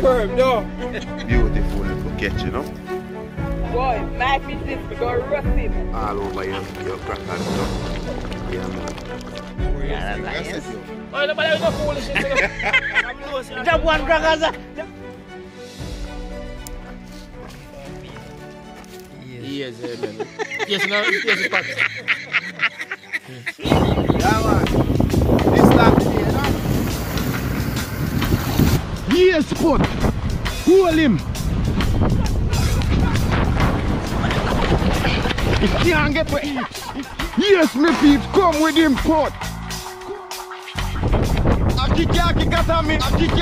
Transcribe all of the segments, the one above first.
Firm, no. Beautiful to catch, you know. Boy, my fish is we go roast him. All over your, your crack and stuff. Yeah, man. Yeah, that's nice. Oh, nobody has no foolishness. you know. I'm lost, you know. Drop one crackers. Yes, yeah, man. Yes, no, yes, but Yeah, man. This you know. Yes, pot. Hold him. He can't get. Yes, me peeps, come with him, pot. Akiki, akiki, kata me. Akiki,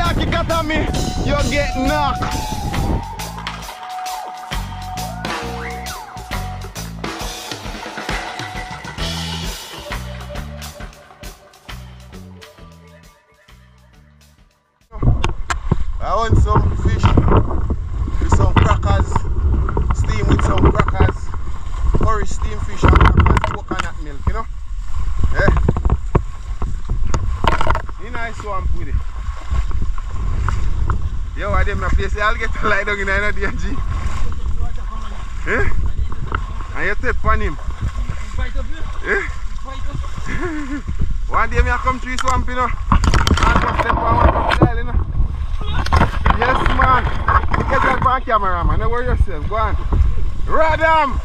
knocked. Them na place I'll get to lie down in the DG. Eh? And you take on him. Eh? One day I come through swamp, you know. And come step. Yes, man. Get that back camera, man. Don't worry yourself. Go on. Radam!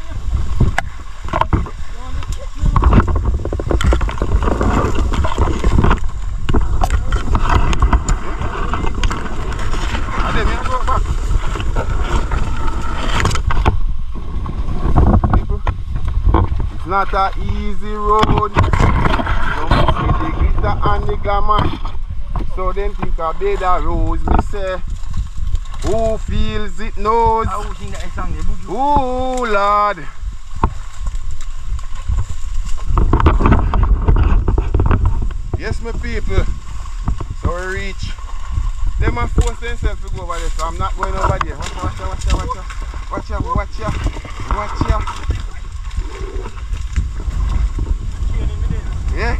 And then you go back. People, It's not a easy road. See the glitter and the glamour. So then think of better rose, me say. Who feels it knows? I will sing that song, the buju. Oh Lord. Yes, my people. So we reach. They must force themselves to go over there, so I'm not going over there. Watch out, watch out, watch out, watch out. Watch out, watch out, watch out. Yeah?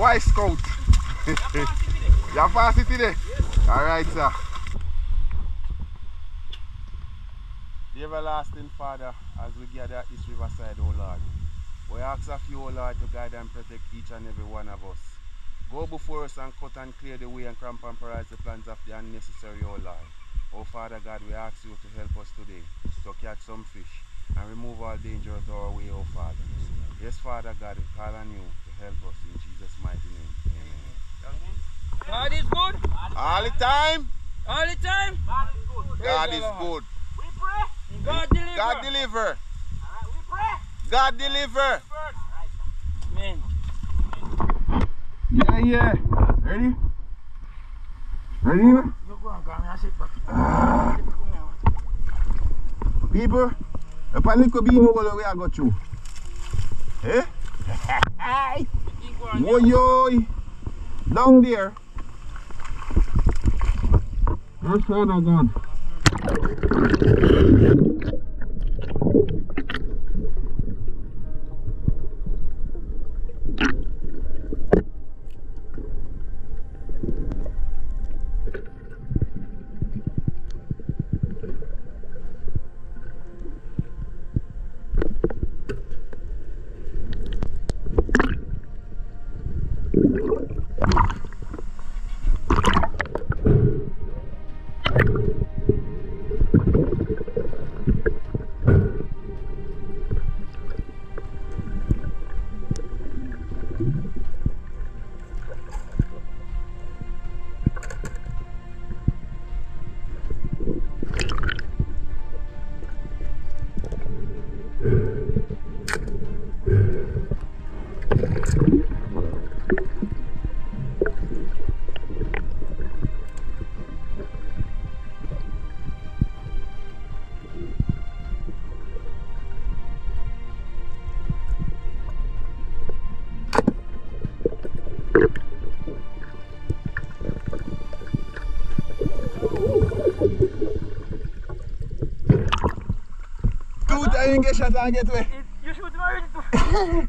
Why scout? you fast it today? Alright, sir. The everlasting Father, as we gather at this riverside, O Lord, we ask of you, O Lord, to guide and protect each and every one of us. Go before us and cut and clear the way and cramp and paralyze the plans of the unnecessary, O Lord. O Father God, we ask you to help us today to catch some fish and remove all danger out of our way, O Father. Yes, Father God, we call on you help us in Jesus' mighty name. Amen. God is good All the time, all the time. God the is Lord. good. God deliver. God deliver. We pray. God deliver. Amen. Yeah, yeah. Ready? Ready? man? You go and come here, sit back. People, if I little bean over where I got you. Eh? Wo yo, down there. That's how I gone. Two times get shot and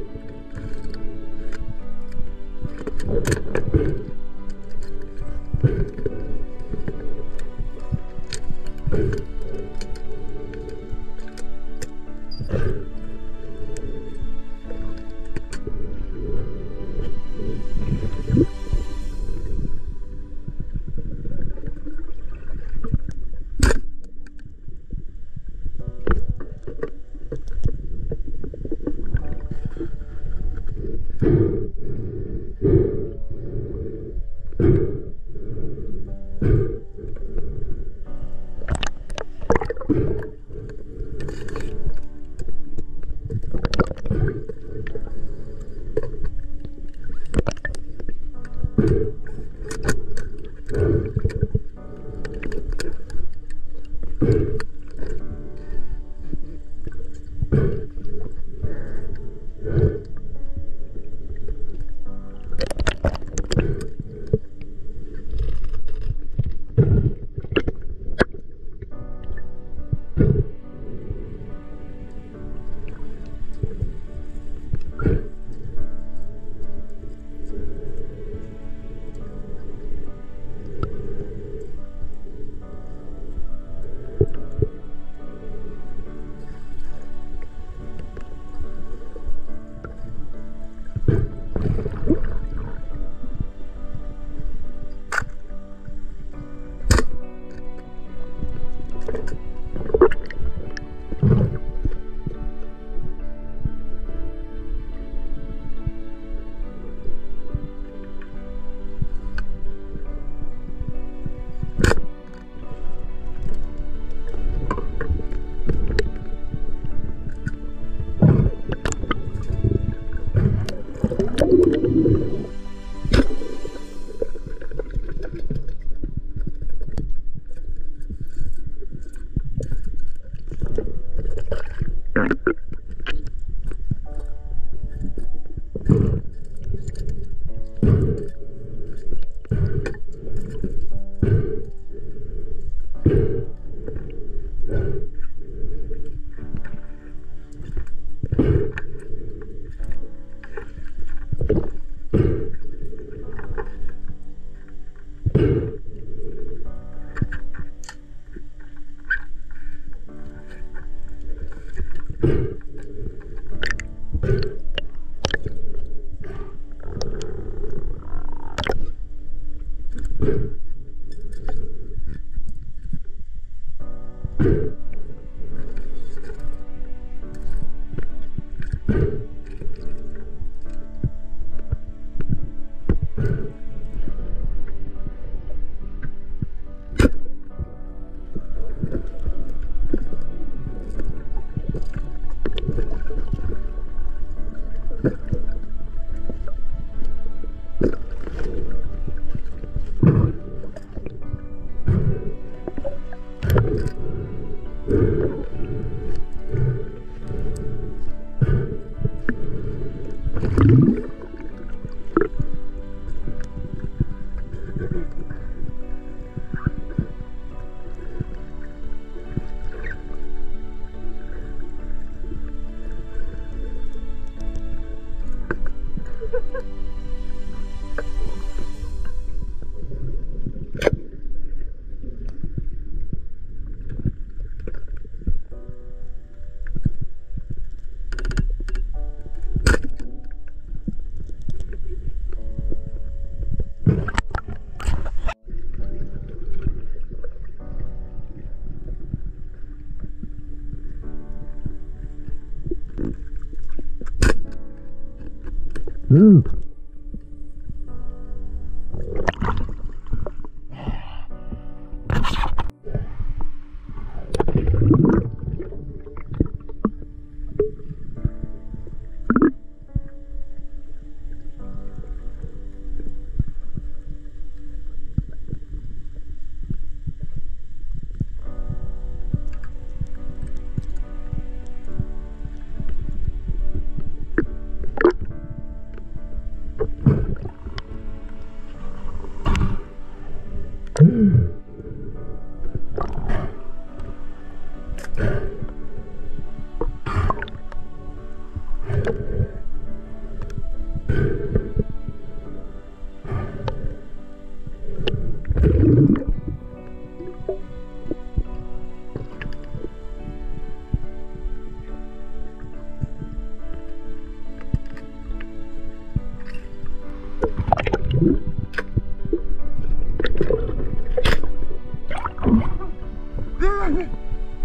again.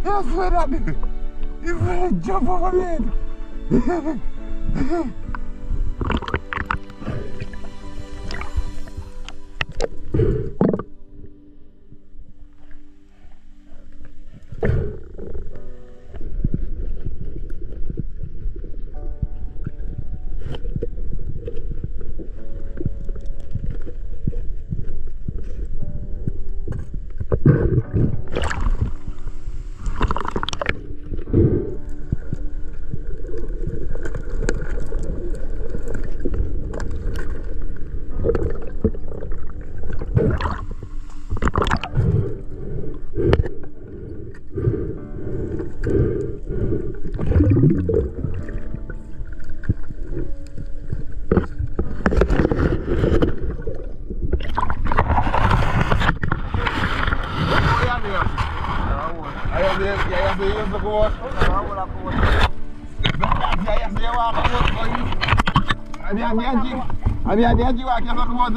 That's what did. You better jump over my Adi adi adi wak kita kuat.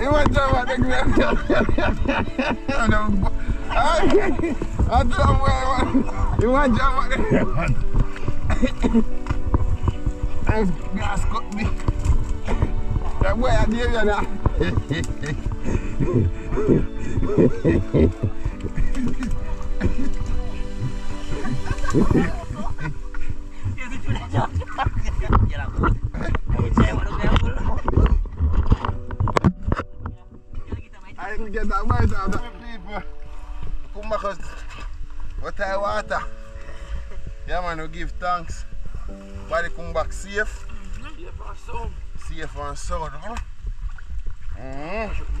Iwan jawab dia. Ada Ay, ada apa Iwan? Iwan jawab dia. As gas kok ni. Tak buat dia dia nak. I can get that right out of the people. Come back us. What I water. Yeah man, we give thanks. Body come back safe. Safe and sound. Safe and sound, Huh? Mm. -hmm.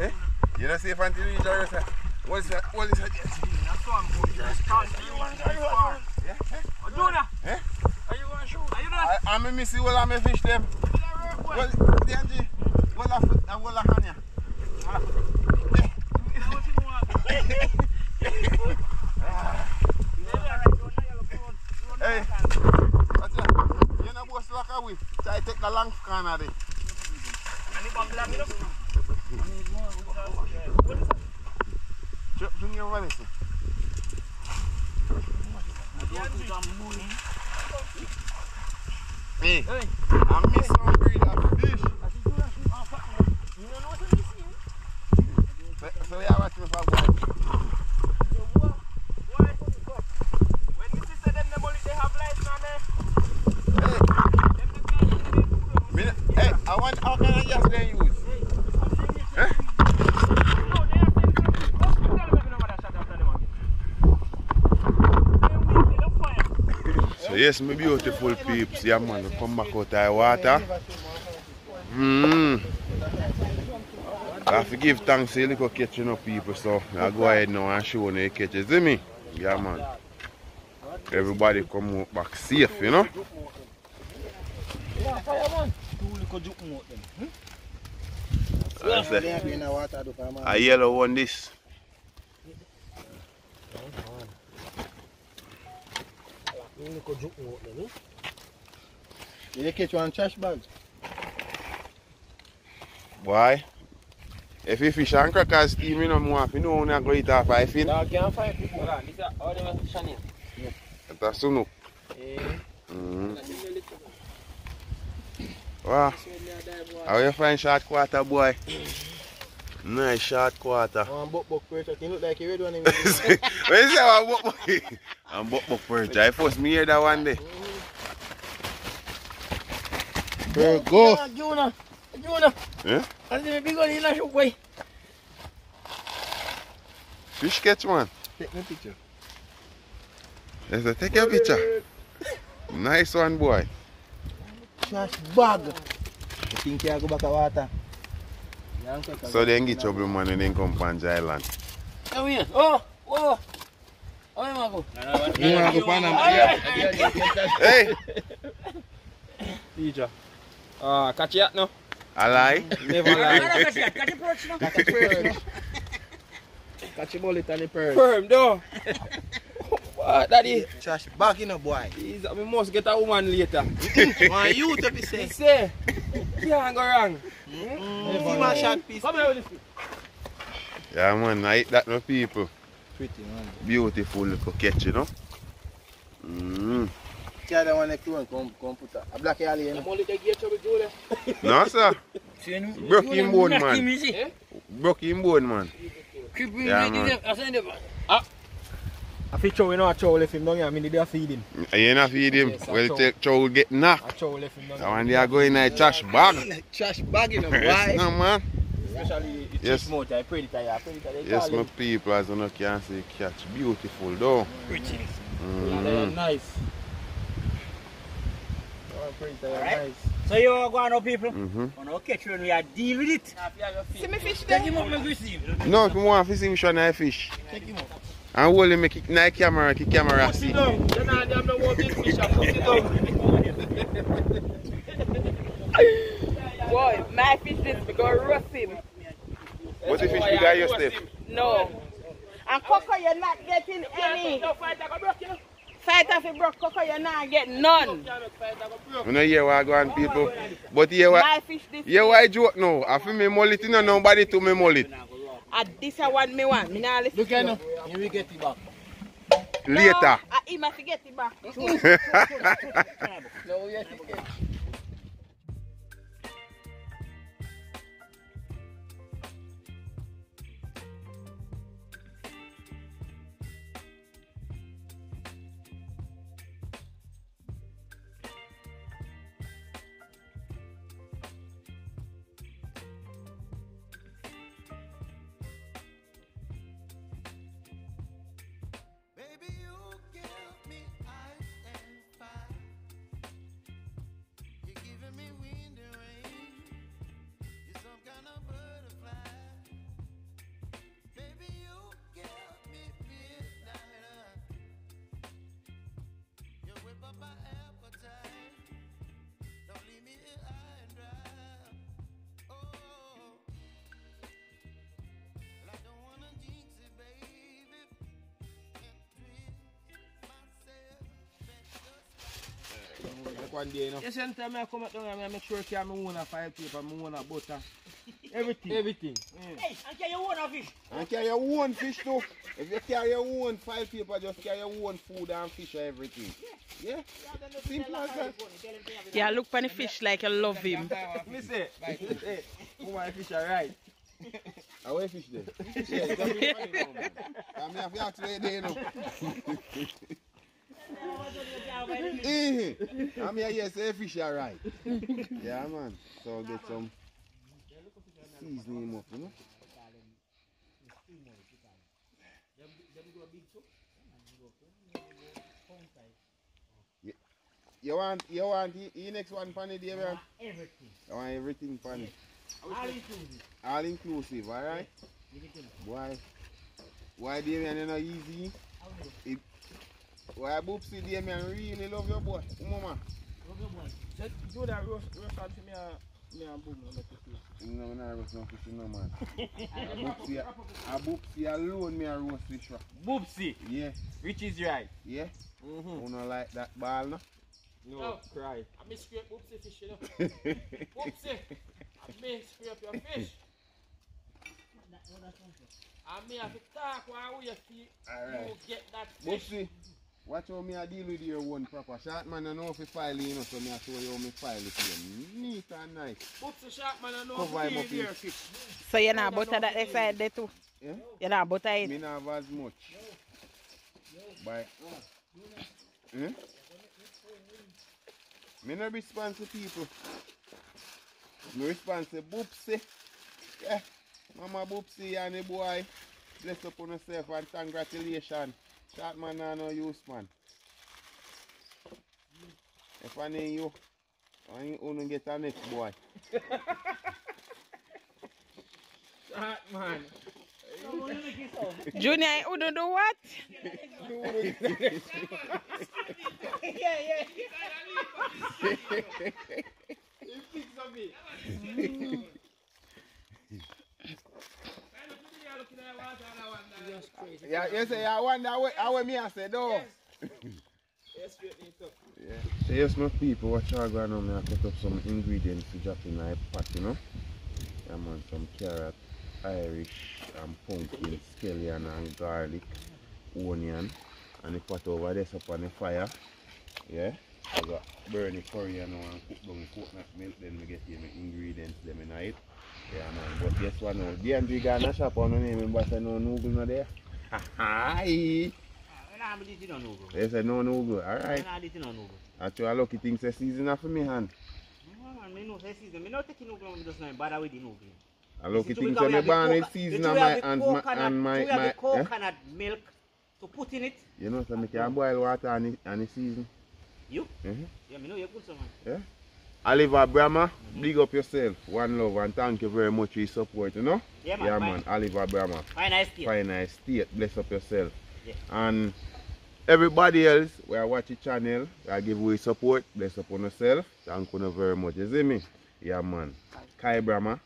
Eh? You not safe until you reach out yourself. What is that? What is that? Yeah? Eh? I, I'm a missy all of my fish them. Well, the Angie, well, I'm put, I will have on ya. Hey, what's that? You know what's like a? Try to take the long of it. Chop from your wallet. Hey, I miss some breed of fish. So, so yeah, watch me for one. Eh? So yes, my beautiful peeps, yeah man, come back out of water. Mm. I have to give thanks to the little catching up people, so I go ahead now and show you the catches, see me? Yeah man. Everybody come back safe, you know? A, yellow one this. Did que catch one trash bags? Why? If you fish and crackers steam, you know, more, you know, you're going o eat a five in. No, I can't five people. This is all the fish on it. That's a nook. Mm -hmm. Wow. are. How you find short quarter, boy? Mm-hmm. Nice short quarter. One buck buck perch. You look like you ready one. when you say I'm buck buck, I'm buck buck perch. I first me hear that one day. Bro, go. Jonah, Jonah. Yeah? That's the big one in the shop, boy. Fish catch one. Take me picture. Yes, sir. take your picture. Nice one, boy. Trash bag. You think you go back to water? So then get trouble man and then come Panj Island. Come here. Oh, oh. Pan Hey! Teacher. Ah, catch it no? I lie. Never lie. Catch a perch. Catch a bullet and a perch. Firm, though. What, daddy? Trash bag, you know, boy. He's, we must get a woman later. Why you to be He say? say, can't go wrong. See my shot piece. Come here with this. Yeah, man. I eat that no people. Pretty man. Beautiful little catch, you know. Mm. Carry that one next one. Come, come put a, a black alley, you I'm know. only take your trouble, Julie. No, sir. Broke him bone, man. Eh? Broke him bone, man. Creeping Yeah, like man. This, I send it. I fit chow, you know, a chow left him down here. I mean, they are feeding. You not feed him. Yes, well, told- take chow get knocked. A chow left him down That one they are going in a trash bag. Trash bag, you know, yes, no, man. Especially the Yes. yes. motor, predator, yeah, predator. They Yes, my him. people, as you know, can see catch. Beautiful, though. Pretty. Mm. They're nice. Oh, yeah, Alright. nice. So you are going now, people? Mm-hmm. On our catch when we are deal with it. See me fish Take there? him up, see him. No, if you want to see I fish. Take him up. And hold him, make it camera, keep camera see. Sit down. You're not damn no more big fish. I'm sit down. Boy, my fish this, we go roast him. What the fish bigger you, Steph? No. And Coco, you're not getting any. No fight, I got broke, you off a broke Coco, you're not getting none. Can't make fight, I got broke. You know hear what I go on, people. But hear what, My fish this. hear why joke now. I feel me mullet, you know, nobody to me mullet. And this is what me want. Me not listen. Look at him. Here we get it back. Later. No, I him have to get it back. No, we have to get Baby, one day, you know. You same time I come up down here, I make sure I carry my own a file paper, my own a butter. Everything. Everything. Hey, and can you own fish? And carry your own fish too. If you carry your own file paper, just carry your own food and fish and everything. Yeah? Simple as that. Yeah, look for the fish like you love him. Me say, hey, woman fish are right. How we fish then? Yeah, you got me funny now, man. I'm here for ask where they know. Eh, I'm here, yes, say fish are right. Yeah, man. So I'll get some seasoning him up, you know? You- You want, you want, the, the next one, Panny, dear man? Everything. I want everything, Panny. All inclusive. All inclusive, alright? Why? Why Damien you know easy? It, why Boopsy Damien really love your boy? Mama. Just do that roast, roast out for me. Uh, Me and boom, no make it feel. You know, I roast no fish, you know, man. A boopsy, a boopsy alone, me a roast fish. right? Boopsy, Yeah, which is right. yeah. Mm-hmm. You know like that ball, no? No, cry. I may scrape Oopsie fish, you know. Oopsie, I may scrape your fish. I may have to talk while we see Alright. you get that fish. Boopsy, watch how me a deal with your one proper. Short man, I know if you file it, you know, so me a show you how me file it here. Neat and nice. Oopsie sharp man, I know Cover how him to up deal in- your fish. So you're not butter that side there too? Yeah? You're not butter it? Me not have as much. But, hmm? Me no respond to people. Me respond to Boopsy. Yeah. Mama Boopsy and the boy. Bless up on yourself and congratulations. Short man nah no use man. If I name you, I ain't gonna get a next boy. Shot man. Junior, who don't do what? Yeah, you say I wonder how, how me I say though. Yes, straight it up. Yeah. So yes, my people, what y'all going on? I cut up some ingredients to drop in my pot, you know. Yeah, man, some carrot, Irish, and pumpkin, scallion, and garlic, onion, and the pot over there up on the fire. Yeah. I got burn the curry and and cook down coconut milk, then we get here my ingredients them in it. Yeah, man. But guess what now? The Andre gonna shop on the name, but I no noodle no there. Hi. Nah, but this is not no good. They say no noodle. Alright. Nah, this is not no good. Actually, I lucky things say season for me hand. No, man, me know say season. Me not taking no good, me just not bother with the no good. I lucky You see, things because say me born with season you on see, we my have the hands my, and my, my the eh? coconut milk to put in it. You know, so me can boil water and and season. You? Mhm. Yeah, me know you're good, so man. Oliver Brahma, big up yourself. One love and thank you very much for your support, you know? Yeah, man. yeah, fine. man. Oliver Brahma. Fine, nice tea. Fine nice state. Bless up yourself. Yeah. And everybody else, we are watching channel, I give you support. Bless up on yourself. Thank you very much. You see me? Yeah, man. Kai Brahma.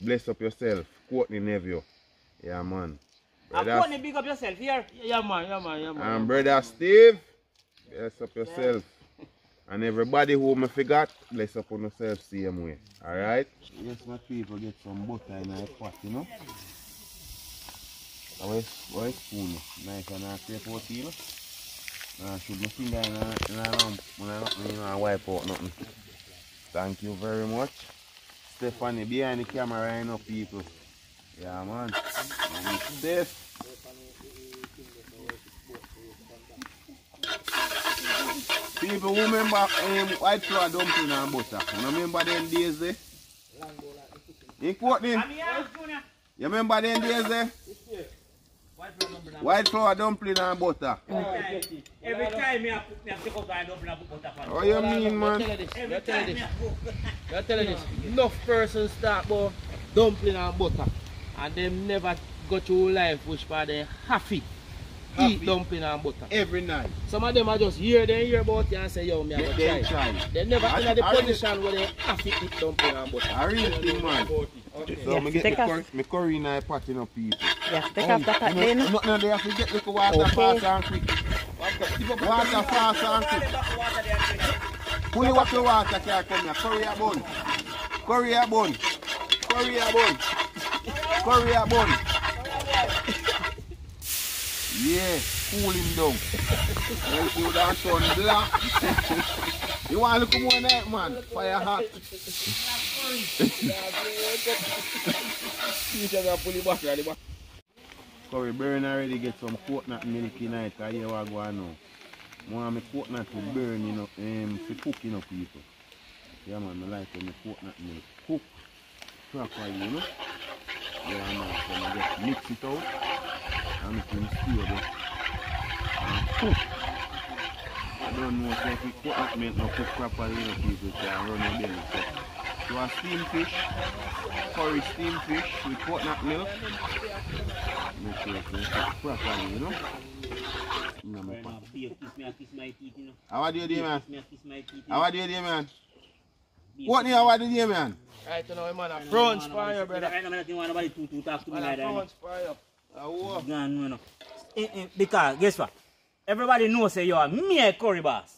Bless up yourself. Courtney Neville. Yeah, man. I'm Brother going to big up yourself here. Yeah, man, yeah, man, yeah, man. and brother Steve, bless up yourself. And everybody who me forgot, bless up on yourself same way. Alright? Yes, my people get some butter in a pot, you know? Now where's, where's spoon? Nice and I create protein. Now should my finger in a, in a lamp when I not in a wipe out nothing. Thank you very much. Stephanie behind the camera right now, people. Yeah, man. Steph. People who remember um, white flour dumpling and butter. You remember them days there? In Courtney, I'm here, Junior. you remember them days there? White flour dumpling and butter. Every time me I cook, me I take out and open a book butter pan. What you mean, man? me tell you this. Every Let me tell time you me this. I cook. Let me tell you this. Enough persons start about dumpling and butter. And them never go through life which part they happy. Happy. Eat dumpling and butter. Every night. Some of them are just hear they hear about it and say, yo, me I They, they try. try. They never I- in the I position where they have to eat dumpling and butter. A real thing, man. Okay. So me get take me off. curry, me curry in a pot, you know, people. Yeah, take oh, off that You then. know, nothing there, you get little water Okay. fast and quick. Water fast and quick. Pull what the water can come here. Curry a bun. Curry a bun. Curry a bun. Curry a bun. Yeah, cool him down. Else you don't turn black. you want to look more night, man? Fire hot. Curry burn already get some coconut milk in it. I what go on now. More my coconut to burn, you know, um, for cooking up people. Yeah man, I like when the coconut milk cook properly, you know. Yeah man, so I just mix it out and it can stay there and cook. I don't know if the coconut milk not cook properly, you know, people can run your belly. So, so a steamed fish, curry steamed fish with coconut milk. Make sure it's cook properly, you know. No, my Right now, you kiss me, I kiss my teeth, you know. How do you do, man? Kiss me, I kiss my teeth. you How do you do, man? What near what the name man? Right now, man, a front for you, Right brother. I don't want nobody to, to talk to me Man, like a that. you front for you. A you know. Eh, eh, Because, guess what? Everybody knows say you are me a curry boss.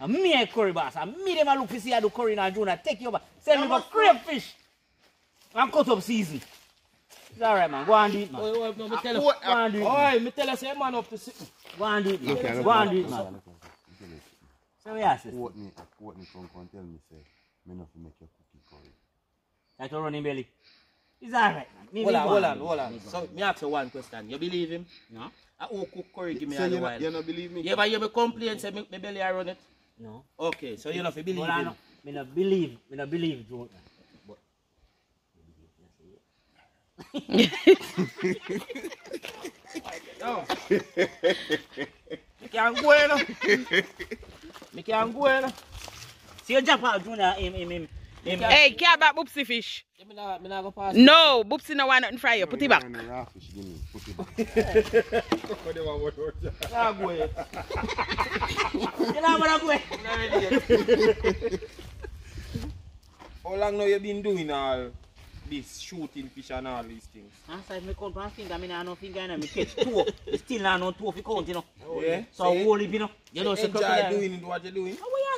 And me a curry boss. And me them a look to see how do curry and June take you over. Send me for crayfish. And cut up season. It's alright man. Go and do it man. Oh, oh, no, me tell you. Go and do it. man. Oi, me tell you, say man up to sitting. Go and do it man. it. Go and do it man. So we ask this. Courtney, Courtney come come tell me say, me not fi make your cookie curry. Like to run in belly. It's alright man. Hold on, hold on, hold on. So, me ask you one question. You believe him? No? I who cook curry give me So all the you while. not, you not believe me? You ever hear me complain say me, me belly I run it? No. Okay, so you not fi believe But I him. no, me no believe, me no believe Joe. But No. me can't go in. no. Me can't go in. no. see you jump out Junior him him him. Him Hey, care about Boopsy fish. Not, not. No, Boopsy no want nothing fry you. Put it back. No, no, fish, give me. Put it back. Nah, go in. You know what I'm going? How long now you been doing all this shooting fish and all these things? Answer me count one finger, me nah no finger in me catch two. Still nah no two if you count, you know. Yeah. So See? hold it, you know. You know, say enjoy doing what you doing? How you say, man?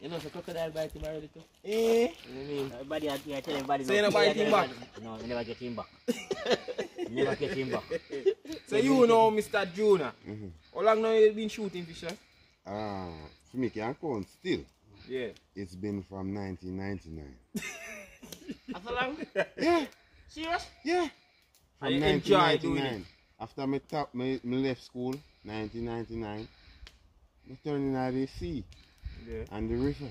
You know, say crocodile bite him already too. Eh? You mean? Everybody, I, I tell everybody. So you no, no bite I him back? No, me never get him back. never get him back. So you know Mr. Jonah. Mm-hmm. How long now you been shooting fish? Ah, for me can count still. Yeah. It's been from 1999. After long? Yeah, Serious? yeah. From And you enjoy doing 1999. After me top, me, me left school, 1999, me turn in the sea Yeah. and the river.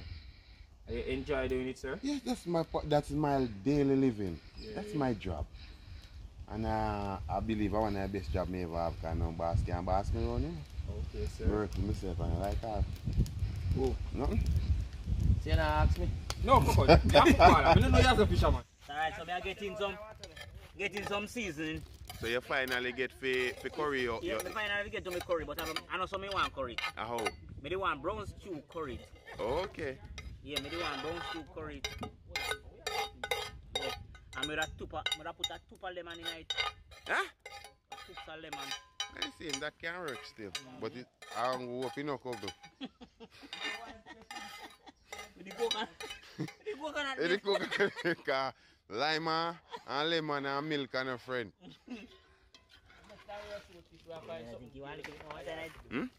And You enjoy doing it, sir? Yes, that's my that's my daily living. That's my job. And uh, I believe I want the best job me ever have because no boss can boss me around, you know. Okay, I sir. work for myself and I like that. Oh. Nothing. So you not ask me? No, come on. You have to. I don't know you as a fisherman. Alright, so me are getting some, getting some seasoning. So you finally get for, for curry your, Yeah, your me finally get to me curry, but I, don't- I know some me want curry. a how? Me the want brown stew curry. Okay. Yeah, me the want brown stew curry. Yeah. And me da tupa, me da put a tupa lemon in it. Huh? A tupa lemon. I see that can work still. But it, I'm hoping no cover. With the coconut. With the coconut. Any cook car, lime uh, and lemon and milk and a friend. Yeah, I think you want to get more water in it. Hmm?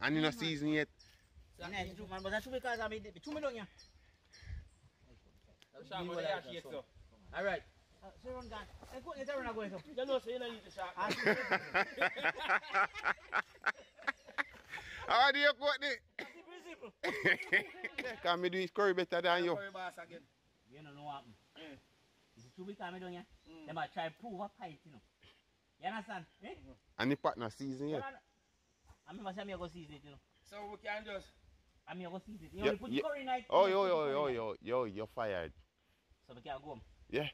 And he no season yet. It nice too, man. But that's because I made it. Two me down here. Shark, what they have here, so. All right. Uh, so run gone. Hey, go, let's run going so. You know, so you don't eat the shark. Ah, How do you Courtney? Can me do his curry better than you? Curry boss again. You know what happen? It's two weeks me down here. Them a try prove a pint, you know. You understand? Eh? And the partner season yet. I remember saying me I go season it, you know. So we can just. I mean I go season it. You Yeah, only put yeah. curry night. Oh yo yo yo yo yo you're fired. So we can go home. Yeah.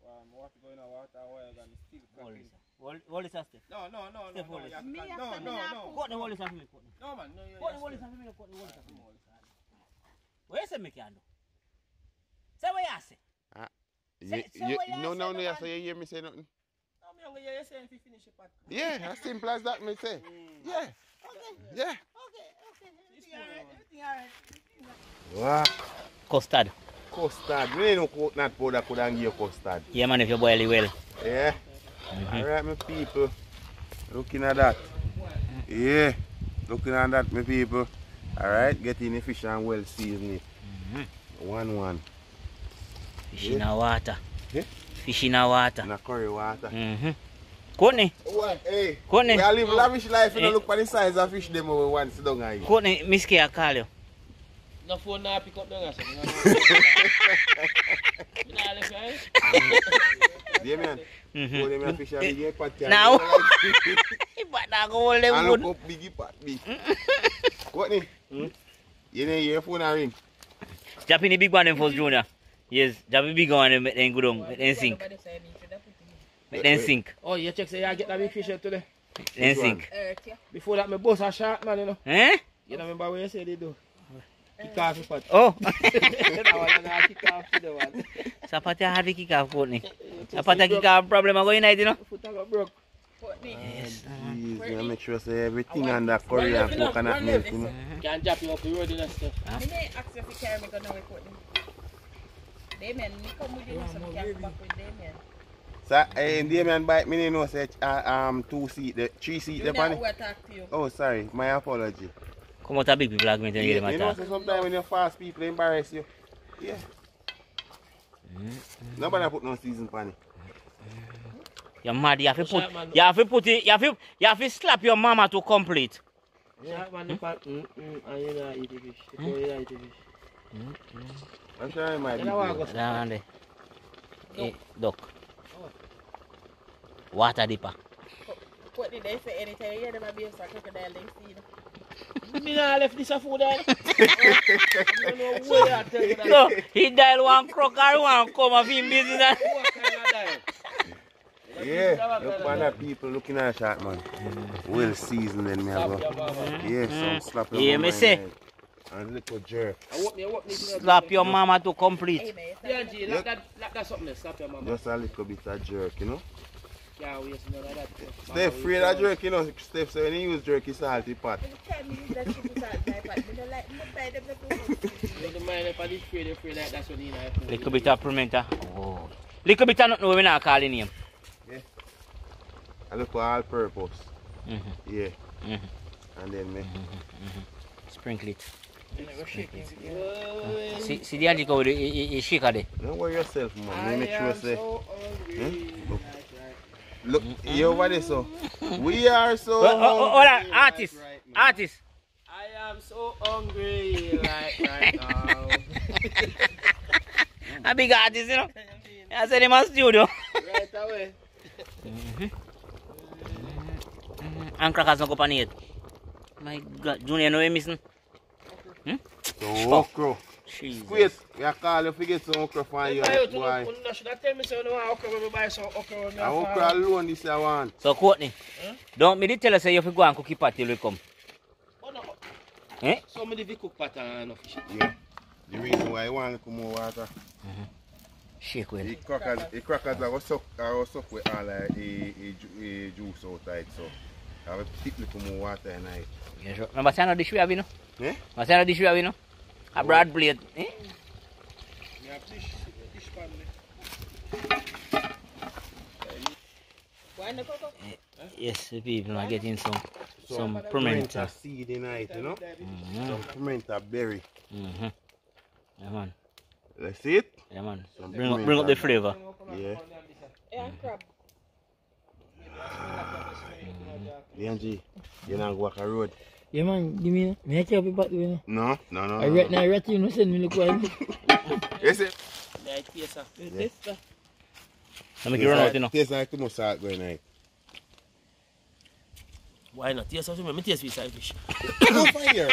Wow, I'm water going on water while and still Hold cracking. this. Hold hold this step. No, no, no, no. Step no, hold you it. have to Me can- have no, to no, me no. Courtney hold this for me, Courtney. No, man, no, you Courtney hold this for me, Courtney hold this for me. What you say me can do? Say what you ah, say. You, Say- say you, what you no, say, no, no, man. you say you hear me say nothing. Yeah, as simple as that, me say. Mm. Yeah, Okay. yeah. Okay, okay. Everything alright. Everything alright. Wow. Custard. Custard. Me no coconut powder could have give you custard. Yeah man, if you boil it well. Yeah. Mm-hmm. Alright, my people. Looking at that. Yeah. Looking at that, my people. Alright, getting the fish and well seasoned. Mm-hmm. One one. Fish in the water. Yeah. Fish in the water. And a curry water. Mm-hmm. Courtney, What? Hey. Courtney. We are live lavish life. You Eh. don't look for the size of fish them we want to sit down and eat. Courtney, Miss K, I call you. No phone now pick up the gas. You know, left your eye? Damien. Mhm. Hold them a fish and big get pot can. Now. But I go hold them And good. look up biggie pot big. Courtney. You know your phone a ring. Jump in the big one them first, Junior. Yes, jump in the big one and make them go down, make them sink. Make them sink. Oh, you check say I get that big fish here today. Then sink. Before that, my boss a shark man, you know. Eh? You know remember what you say they do? Kick off the pot. Oh. that one, and I kick off to the one. Sapati hard to kick off, Courtney. Sapati kick off problem I go unite, you know. Foot I got broke. Yes. Jeez, we make sure say everything under curry and coconut milk, you know. Can't drop you up the road and stuff. Me may ask you if you carry me go now with them. Damien, me come with you so me can come back with Damien. So, eh, Damien bike, me didn't know say uh, um two seat, the three seat You the know pan. who I talk to you. Oh, sorry, my apology. Come out a big people argument and Yeah, get them you know, attack. so sometimes when you're fast, people embarrass you. Yeah. Nobody put no season pan it. You're mad, you have to put, Shark man. you have to put it, you have to, you have to slap your mama to complete. Shark man, the pot. Mm, mm, and you know eat the fish. You know you eat the fish. I'm sure I might You be. know what I good. go Down there. Eh, duck. Water dipper. What did they say anytime you hear them abuse a crocodile they see them. Me nah left this a food there. I don't know where I tell you that. So, he dial one crook or one come of him business. What kind of diet? Yeah, look at that people looking at shot man. Well seasoned then me I Slap your go. mama. Yeah, some slap your Yeah, mama me in say. the head. And little jerk. I want me, I want me to Slap your mama to complete. Hey, man, Yeah, G, like that, like that something. there. Slap your mama. Just a little bit of jerk, you know. Can't waste none of that. Stay afraid of jerk, you know. Steph say when you use jerk, it's salty pot. Every time you use that shit to salt my pot, me don't like, me buy them the food. You don't mind if I did afraid, afraid like that's what you know. Little bit of pimenta. Oh. Little bit of nothing we not calling him. I look for all purpose. Mhm. Yeah. Mhm. And then me. Sprinkle it. Well, See, see the Angelica with the the- the shaker there. Don't worry yourself, man. I make sure am say. so eh? hungry. Look. Look, you over there, so. We are so. Oh, oh, oh, hold on, hungry artist. right now. Artist. I am so hungry right, right now. A big artist, you know. I said him a studio. right away. And crackers not go on it. My God, Junior, you know what you missing? So, okra. Jesus. Wait, we are call you to get some okra for you, Buy out to boy. look, you should have tell me so you want okra when we buy some okra when we okra alone, this I want. So, Courtney, hmm? don't me did tell us say you have to go and cook it pot till we come. Oh, no. Eh? So many big cook pattern and no fish. Yeah. The reason why I want to come more water. Mm-hmm. Shake with The it. crackers, the crackers are going to suck, are suck with all the, the, the, ju- the juice outside, so I have a thick little more water in it. You sure? Remember saying dish we have, you know? Eh? Remember saying dish we have. A broad blade. Eh? You have fish, fish pan there. Why no cocoa? Yes, the people are getting some some Pimenta pimenta. seed in it, you know? Mm-hmm. Some pimenta berry. Mm-hmm. Yeah, man. That's it? Yeah, man. Some Bring up, bring up the flavor. Yeah. Yeah, and crab. DNG, you not go walk a road? Yeah man, give me, me I can't be back you. No, no, no. I no, rat no. now rat you know send me look wild. Yes, it. Yeah, taste of Yeah. taste of- Let me get run out, you know. Tastes like too much salt going on. Why not? Taste of me taste fish side fish. Go for here.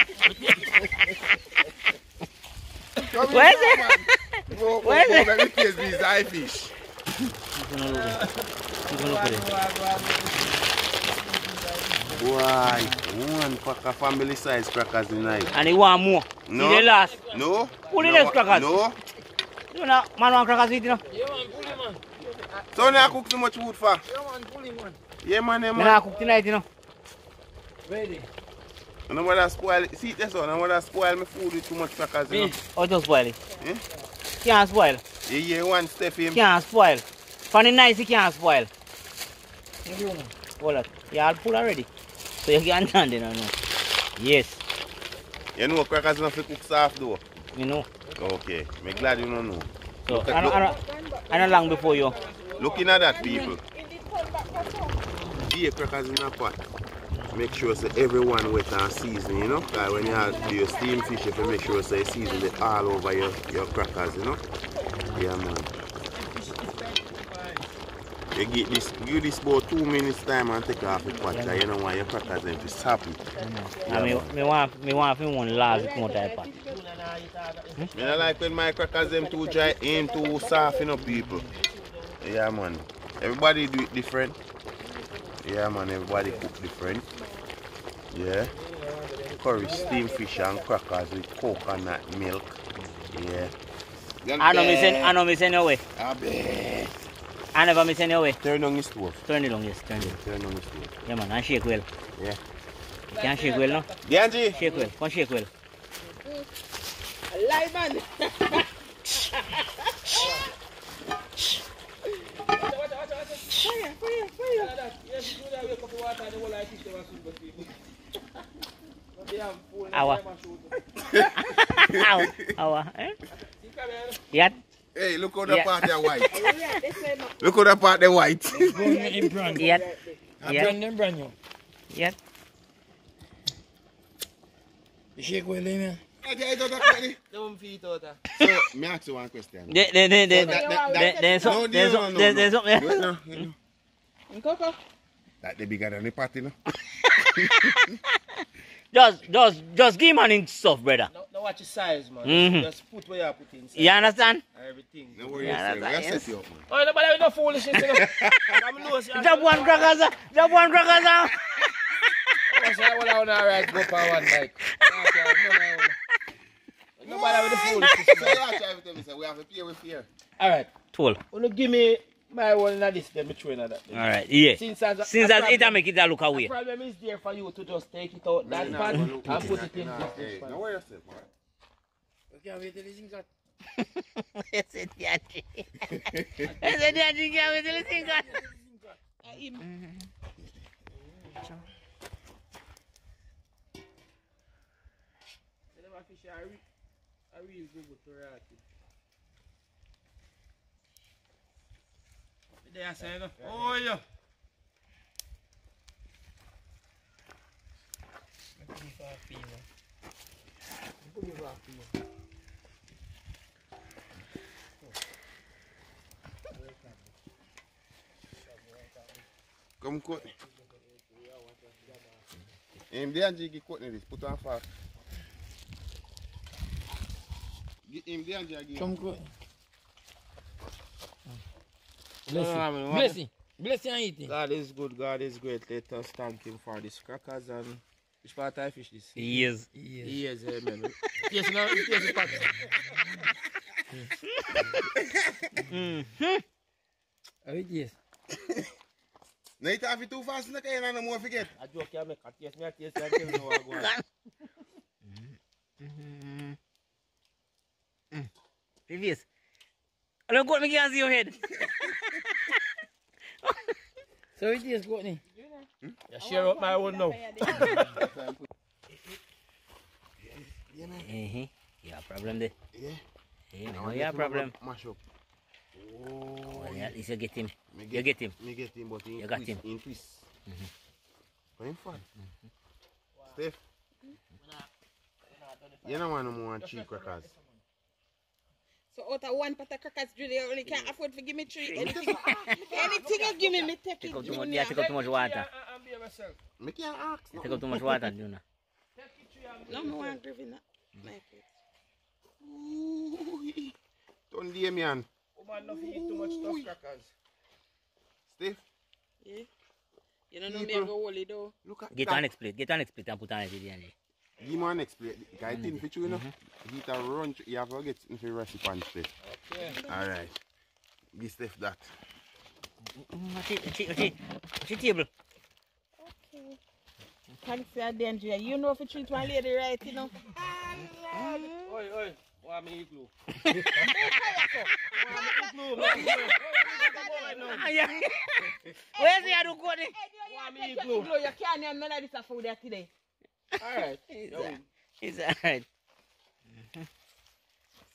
Come Where is here, man. Go, go, Where is go, it? let me taste these eye fish. Keep on looking. Keep on looking. Boy, one pack of family size crackers tonight. And he want more. No. See the last. No? Who the no, next crackers? No. You know, man want crackers with, you know. Yeah, man, pull him, man. So now cook too much food for? Yeah, man, pull him, man. Yeah, man, yeah, Me man. not cook tonight, you know. Ready. And I'm gonna spoil it. See this one, I'm gonna spoil my food with too much crackers, you know. Or just spoil it. Eh? Can't spoil. Yeah, yeah, one step in. Can't spoil. Funny nice, you can't spoil. Hold on. You all full already. So you can stand there now. Yes. You know crackers not fi cook soft though. You know. Okay, me glad you don't know. So, Look don't, I don't, I don't long before you. Looking at that, people. It did come back for some. Yeah, crackers in a pot. make sure say everyone wet and season, you know. Cause when you have do your steam fish, if you have to make sure say season it all over your, your crackers, you know. Yeah man. You get this give this about two minutes time and take off the pot, 'cause you know why your crackers them to stop it. And me, me want me want fi one large come out of the pot. Me don't like when my crackers them too dry, aim too soft, you know, people. Yeah, man. Everybody do it different. Yeah, man. Everybody cook different. Yeah. Curry, steamed fish and crackers with coconut milk. Yeah. I know me send I know me send you away. Abe. I never me send you away. Turn on the stove. Turn it on, yes, turn it. Turn on the stove. Yeah man, and shake well. Yeah. You can shake well no? Ganji. Shake well. Come shake well. Lie, man. Fire, fire, fire. Yes, you know, wake up the water and the whole life fish they were super people. But they have full Awa. time and shoot. Awa. Awa. Eh? See, come here. Yat. Hey, look how the Yeah. part they white. Yeah, this way, man. Look how the part they white. Go in brand. Yat. I Yat. brand them brand new. Yat. You shake well, eh, man. Don't feed out there. So, me ask you one question. There, there, there, there, So that- that- there, that- there's no, some, there's no, some, no, there- no. there's some. Wait, no, you know. Coco. That they bigger than the party, no? Just, just, just give man in stuff, brother. Now, now watch the size, man. Mhm. Just put where you put inside. You understand? Everything. No worry, Yeah, yourself. that's set you up, man. Oh, nobody with no foolishness, you know. I'm lost. Drop one crackers, ah. one crackers. Yes, I will have all right, go for one bike. Okay, no, no, no. Nobody with the So foolishness. you have to tell me, say, we have to pay with fear. All right. Toll. Wanna give me my one in this, then me throw in that. All right, yeah. Since as Since that it a make it a look the problem is there for you to just take it out that Nah, pan nah, look, and put it in nah, this hey, dish pan. No worry yourself, man. Okay, wait till this thing got. I said, yeah. I said, yeah, drink it with the thing. They never fish a re- a real good to rat it. They are saying, oh yeah. Come cut. Him there and Jiggy cut this. Put on fast. Get him there and Jiggy. Come quick. No, Bless no, I mean, you. what- Bless you. Bless you and eat it. God is good, God is great. Let us thank Him for these crackers and which part I fish this? Yes. Yes. Yes, amen. Yes, no, yes, part. Mm-hmm. How it is? No, you have it too fast, no, you no more forget. I joke you make a taste, me a taste and tell you what I go on. Mm-hmm. Mm-hmm. Previous. Look what me can see your head. So it is, Courtney. Hmm? You share up my own now. Mm-hmm. Eh, yeah, problem there. Yeah. Hey, Now no, let yeah, problem. have Mash up. Oh, Oh, yeah, at least you get him. Me You get him. Me get him, but he You got twist, him. he twist. Going fat. Steph. You don't want no more cheap crackers. So out of one pot of crackers, Julie, you only can't afford to give me three. Anything, anything you give me, me take Take it, out too Junior. yeah, take out too much water. And be myself. Me can't ask. Take out too much water, Juna. No, me want gravy now. Make it. Ooh, Don't Damien. Woman, no eat too much stuff crackers. Steph. Eh? Yeah. You don't know me, I go hold it though. Look at Get that. on next. Get on next plate and put on it again. Give me one next plate. Guy thin for you, you know. Mm-hmm. Get a run. through- You have to get into the recipe and Steph. Okay. Alright. Give Steph that. Mm-hmm. What's it? What's it? What's it? What's it table? Okay. Thanks for your danger. You know if you treat one lady right, you know. Oi, oi. Want me eat glue? Want me eat glue? man? Oi, no. Ah, yeah. Where's the other Courtney? Want me eat You glue? know, you can't have none of this food there today. Alright. It's Yo. all- It's alright.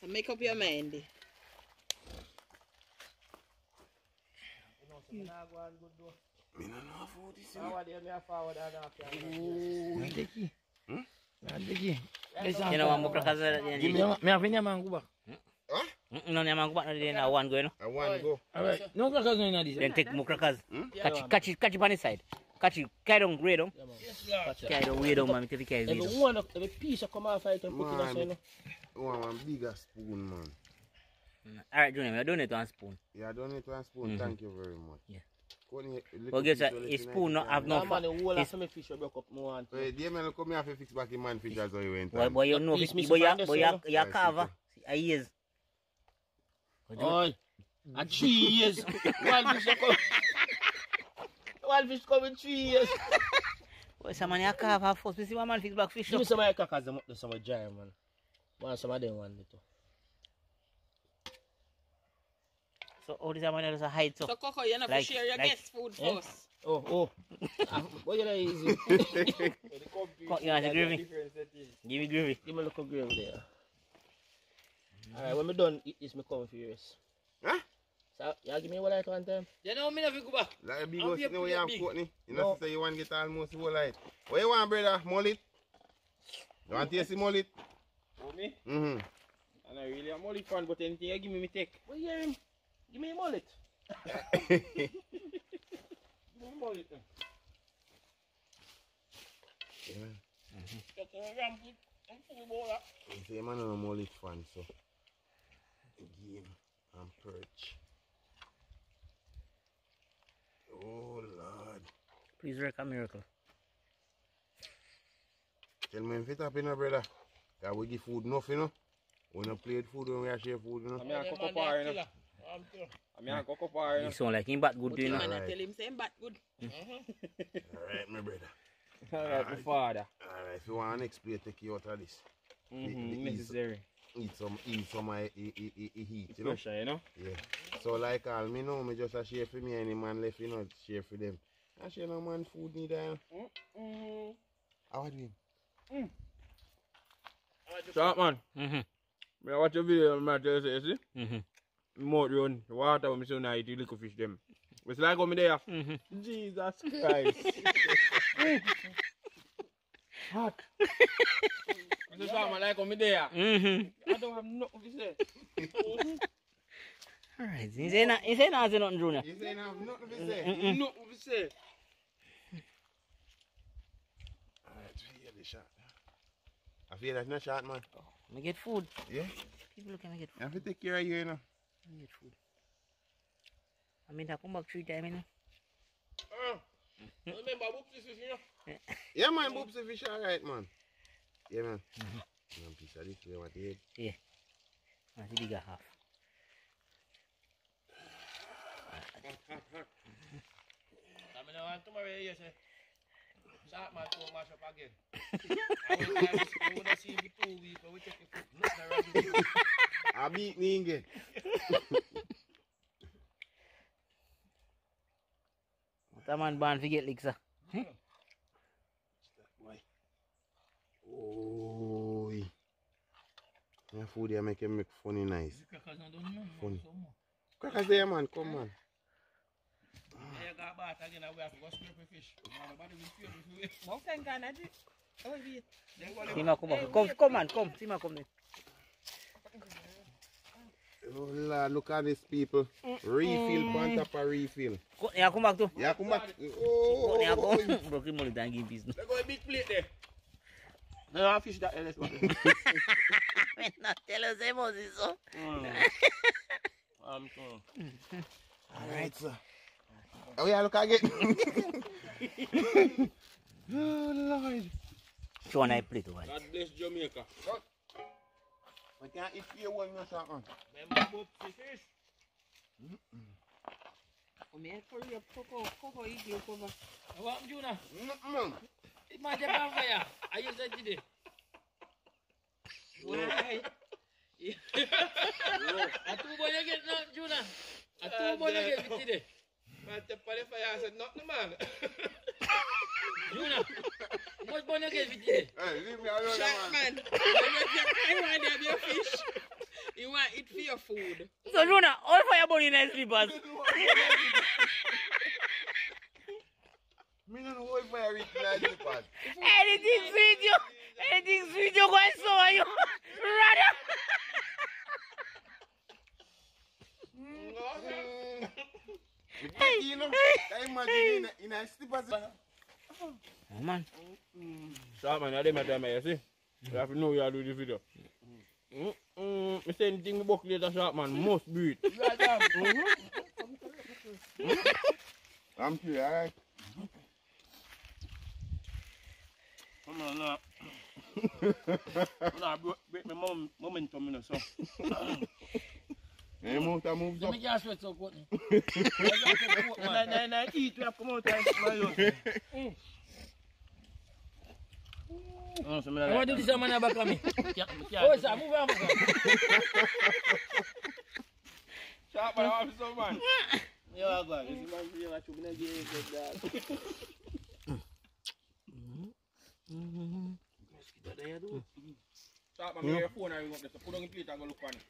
So make up your mind. Me no know food this Forward there, me forward and after. Nandeki. Hmm? Nandeki. You know what, Mukra Kaza, Give me me have any man go back. No, no, man, go back no day now, one go, you know. I want go. Alright. No crackers no in this. Then take Mukra Kaza. Hmm? Catch it, catch it, catch it on the side. Catch it, carry down, grade down. Carry down, way down, man, take it carry way Every down. one of piece of come off I can put in a Man. say, no. I want one bigger spoon, man. Alright, Junior, me donate one spoon. Yeah, I don't need one spoon. Mhm. Thank you very much. Yeah. Forget that a spoon not have no fat. man, the whole summer fish broke up more and Hey, dear man, come here fix back the man fish as you went. Boy, boy, you know, fish, boy, boy, your cover, a years. Oi, a three years. Wild fish come. Wild fish come in three years. Boy, some man your cover first. We see one man fix back fish. Give me some of your crackers, the some of giant man. One some of them one little. So all this man is a hide so. So Coco, you know Like- share your like- guest food Eh? first. Oh, oh. Ah, Boy, you're not easy. Cut you want the gravy? Give me gravy. Give me a little gravy there. Alright, when me done eat this, me come for yours. Huh? So, you give me one light one time? You know me never go back. Like a big I'm house, here you know, to you get have. Courtney. You No. know, say you want to get almost whole light. What you want, brother? Mullet? You want to taste the mullet? For me? Mm-hmm. I'm not really a mullet fan, but anything you give me, me take. What you hear him? Give me a mullet. Give me a mullet. then. yeah. Just a ram food. I'm full about that. You say, man, I'm a mullet fan, so. Game and perch. Oh, Lord. Please work a miracle. Tell me if it happen, no, brother. That we give food enough, you know. We not play food when we share food, you know. I'm here a cocoa bar, you know. I'm here a cocoa bar, you You know. sound like him bat good, But you him know. man, tell him same bad good. Alright, my brother. Alright, my father. Alright, if you want an next plate, take you out of this. Mm-hmm, the- necessary. Eat some, eat some uh, e- e- e- e- heat, you know. Pressure, you know. Yeah. So like all me know, me just a share for me, any man left, you know, share for them. I share no man food neither. Mm-hmm. How are you doing? Sharp man. Mm-hmm. Me watch your video, man, tell you, see? Mm-hmm. Mouth run, the water when me say now eat the little fish them. It's like how me there. Mm-hmm. Jesus Christ. Hot. This is how I like how me there. Mm-hmm. I don't have nothing to say. Alright, he say not, he say not say nothing, Junior. You say now nothing to say. Mm-mm. Nothing to say. Alright, feel the shot. I feel that's not shot, man. Me get food. Yeah? People looking me get You food. have to take care of you, you know. Me get food. I mean, I come back three times, you know. Uh, remember, is, you know. Yeah, man, boobs the fish alright, man. Yeah, man. One piece of this, want to eat. Yeah. That's the bigger half. I mean, I want tomorrow, you say. Sharp man, to mash up again. I would have seen you two weeks, but we take. Nothing around I beat me again. What man born forget licks, sir. Hmm? Why? Oh, my food here make him make funny nice. Funny. Crackers there, man. Come, man. There you got bat again. We have to go scrape fish. Nobody will feel this way. Mountain Ghana, did. Oh, wait. Sima, come on. Come, come, man. Come. Sima, come. Then. Oh, Lord, look at these people. Refill, pan top of refill. Yeah, come back too. Yeah, come back. Go, Oh, yeah, oh, go. Broke him only and give peace. Let's go a big plate there. No, I fish that let's go. Not tell us about this, so. Mm. I'm sorry. Alright, sir. Oh, yeah, look again. oh, Lord. Show on I plate oh, over. God bless Jamaica. We can't eat here one, no shot, man. Remember, book the fish. Oh, man, hurry up, Coco. Coco, eat your cover. What, Juna? Mm-mm. Imagine man fire. I use that today. Why? A two boy you get now, Juna. A two boy you get with today. Man, the fire fire said nothing, man. Juna. How much money you get with today? Hey, leave me alone, Sharp man. man. I want to have your fish. You want it for your food. So, Juna, all for your fire burning nice slippers. Me no know if I reach like this part. Anything sweet you, anything sweet mm. you going so you. Rather. You know, I imagine in a, in a slippers. Oh man. Sharp man, I did my time, you see. You have to know you are doing this video. Mm, mm, me say anything about later, sharp man, must be it. I'm clear, alright? Come on now. Nah, bro, break my mom, momentum, you know, so. Any mouth I move So up. me can't sweat so good. Nah, nah, nah, eat, we have come out and smile you. Oh, so me I like want to do that. this man back on me. Can't- me Oh, can't. sir, move on, move on. Sharp man, I want some man. Yeah, God, you see man, you know, you give it that. Sharp man, me hear your phone and ring up there, so put on the plate and go look on it.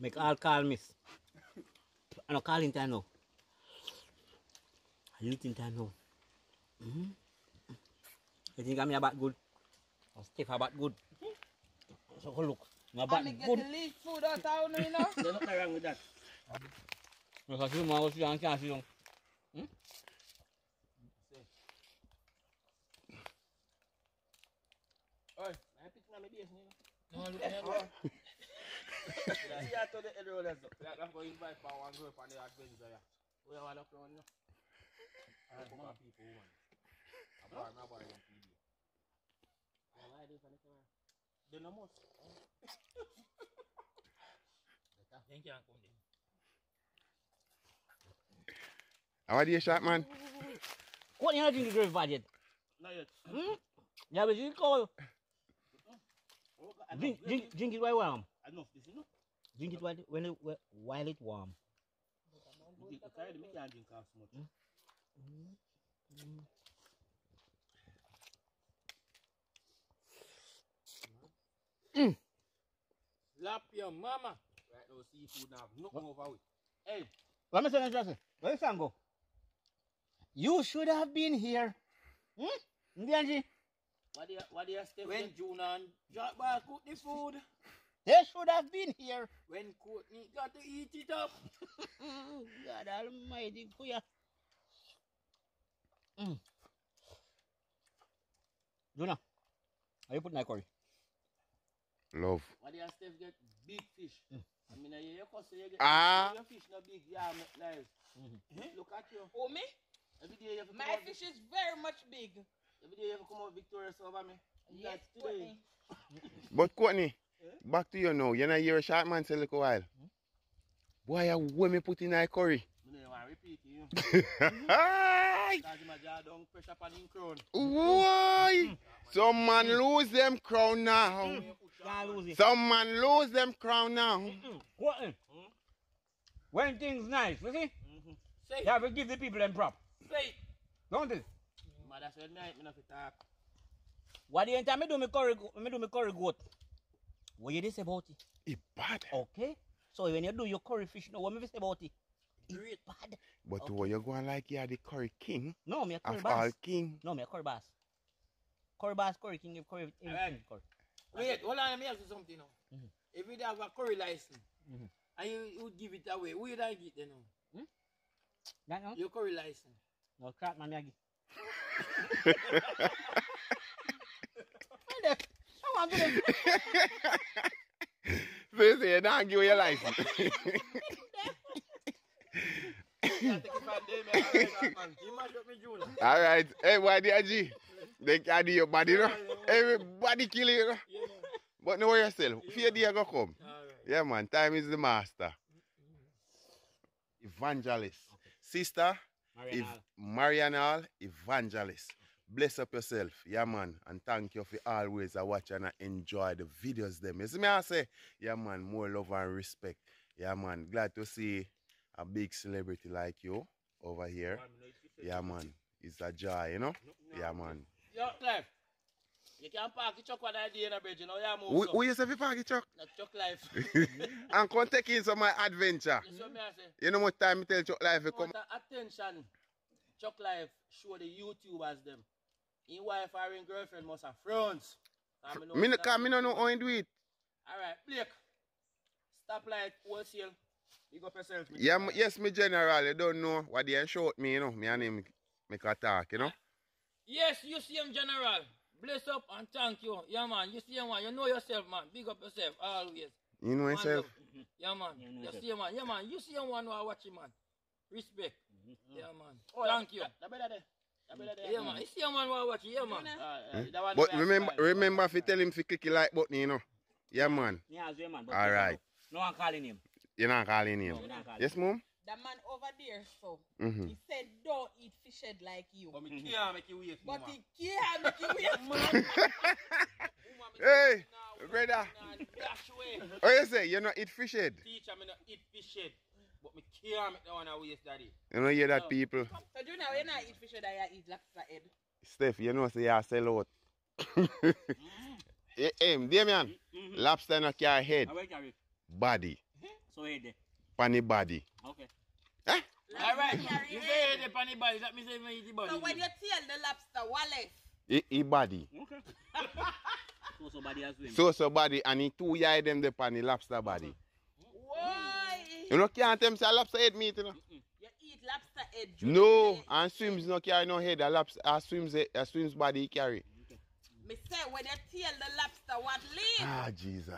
Make all call miss. I no calling time now. Looting time now. Mm-hmm. You think I'm about good? Or Steph about good? So go look. My And back me get good. the least food out of you know. There's nothing wrong with that. Because you want to see and can't see them. Oi, I pick on my base, nigga. No, look here. See, I told the head rollers, like, I'm going to invite for one girl for the adventure, yeah. We have a crown, you know. I come on, people, woman. I buy my boy on PD. Why do you find it? They no must. Then can't come then. How are you, shot man? What you not drink the grave bad yet? Not yet. Hmm? Yeah, but you call. Oh, God, Drink, enough, drink, drink it while warm. Enough, this, you know. Drink it while it, when it, while it warm. You take the me can't drink half so much. Slap your mama. Right now, seafood now, nothing over with. Hey, Let me say this, Justin. Where you go? You should have been here. Hmm? Ndianji? what do you, what do you step When June and Jack Bar cook the food, They should have been here. when Courtney got to eat it up. God almighty, kuya. Mm. Juna, are you putting that curry? Love. What do you step get big fish? I mean, you you cause you get Ah. your fish no big, yeah, nice. Mm-hmm. Look at you. Oh me? Every day you have My out, fish is very much big. every day you have to come out victorious over me. Yes, That's today. Courtney. But Courtney, Eh? back to you now. You know hear a shot man say look a while. Hmm? Boy, when me put in a curry. Me don't want to repeat it, you know. Aye. Because my jaw down pressure upon him crown. Why? Hmm. Hmm. Some man lose them crown now. Can't lose it. Some man lose them crown now. When things nice, you see? Mm-hmm. Say, You have to give the people them prop. say. Don't it? Man, that's what me, me not talk. What the time me do me curry, me do me curry goat? What you say about it? It bad. Okay. So when you do your curry fish, now what me say about it? It's bad. But what you going like you are the curry king No, me a curry of all bass. king. No, me a curry bass. Curry bass, curry king, give curry. Alright. curry. Wait, hold on, let me ask you something now. Mhm. If you have a curry license Mhm. and you, you would give it away, who you don't get then now? That no? Your curry license. No crap, man, Maggie. I want to So you say you don't give you your license. Can't take it from them, man. Alright, man. You mash up me June. Alright. Hey, why the G? They can do your body, know? Everybody kill you, know? Yeah, But know yourself. Fear day go come. Alright. Yeah, man. Time is the master. Mm-hmm. Evangelist. Sister, Ev- Marianal Evangelist. Bless up yourself. Yeah, man. And thank you for always uh, watch and uh, enjoy the videos them. You see me I say? Yeah, man. More love and respect. Yeah, man. Glad to see a big celebrity like you over here. Yeah, man. It's a joy, you know? Yeah, man. Yo, Clive. You can park the truck one idea in a bridge, you know, you move Who, you say fi park the truck? The truck life. and come take in some my adventure. Me I say. You know what time me tell truck life to come? Attention. Chuck Life show the YouTubers them. In wife or in girlfriend must have friends. And know Me no, that- cause me no know how he do it. Alright, Blake. Stoplight, wholesale. Big up yourself. me Yeah, brother. yes, me general, you don't know what they short me, you know. Me and him make a talk, you know. Yes, you see him, General. Bless up and thank you. Yeah, man. You see him, man. You know yourself, man. Big up yourself always. You know Man himself. Yeah, man. You know You see him, man. Yeah, man. You see him, one who are watching, man. Respect. Mm-hmm. Yeah, man. Oh, Thank that- you. That, that better there. That better there. Yeah, man. You see him, one who are watching. Yeah, man. Ah, yeah, that But remember smile. remember if you tell him to click the like button, you know. Yeah man. Yeah, as well, man. But All right. No one calling him. You're not calling No, him. we're not calling Yes, mom? The man over there, so Mhm. he said, "Don't eat fish head like you." But me can't make you wait, But he can't make you wait, man. Hey, nah, brother. nah, dash away. Oh, you say you not eat fish head? Teacher, me not eat fish head. But me can't make that one a waste, daddy. You know hear that people? So do you know you not eat fish head, I eat lobster head. Steph, you know say you sell out. hey, hey, Damian, lobster not carry head, I will carry. body, So here there. funny body. Okay. Eh? All right. Carry You head. say the funny body. That means you eat the body. So when you tell the lobster, Wallace, He, he body. Okay. so so body as well. So so body and he two eye them the funny lobster body. why You know can't tell me say lobster head meat, you know? you eat lobster head? No, and swims no carry no head. A lobster, a swims, a swims body he carry. Me say when you tell the lobster what live, Ah, Jesus.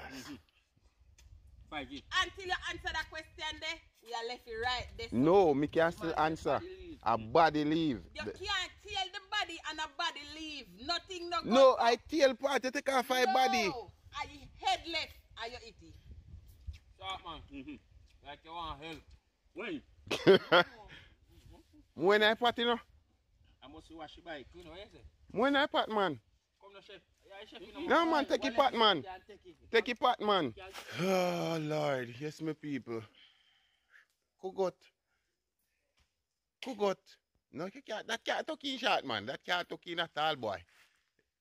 5G. until you answer that question there, we are left it right there. No, me can still answer. A body leave. You can't tell the body and a body leave. Nothing no No, I tail part, you take off my body. No, Are you headless? Are you eat it? Sharp, man. Mm-hmm. Like you want help. When? when I part, you know? I must wash your bike. You know what you? When I part, man. Come no chef. Yeah, chef, you know. No, man, take it part, man. Take it. Take part, man. Oh, Lord. Yes, my people. Kugot. Kugot. No, you can't, that can't tuck in shot, man. That can't tuck in at all, boy.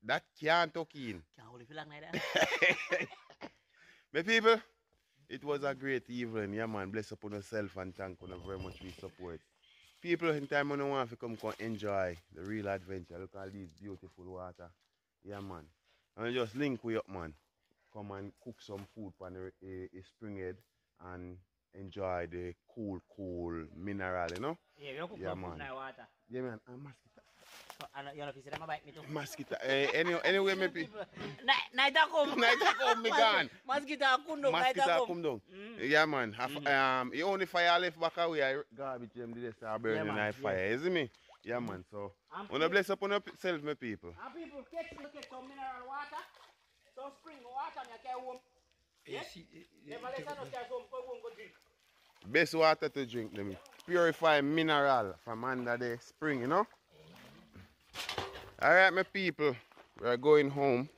That can't tuck in. Can't hold it for long like that. My people, it was a great evening. Yeah, man. Bless upon yourself and thank you very much for your support. People, in time you want to come, come enjoy the real adventure. Look at these beautiful water. Yeah, man. And just link we up, man. Come and cook some food on the eh, eh, a, a spring head and enjoy the cool, cool mineral, you know? Yeah, we don't cook Yeah, man. food in our water. Yeah, man. And mosquito. So, and you know, if you see them, I bite me too. Mosquito. Eh, any, anyway, maybe. Night, night a come. Night a come, me gone. Mosquito a come down, night a Mosquito come. come down. Mm. Yeah, man. Have, um, you only fire left back away. I garbage them did start burning Yeah, man. yeah, fire. Isn't me? Yeah, man. So, And wanna bless upon yourself, my people. And people catch, look at some mineral water, some spring water, and you carry home. Yes? Never let us carry home, go home, go drink. Best water to drink them. Purify mineral from under the spring, you know? Alright, my people. We're going home.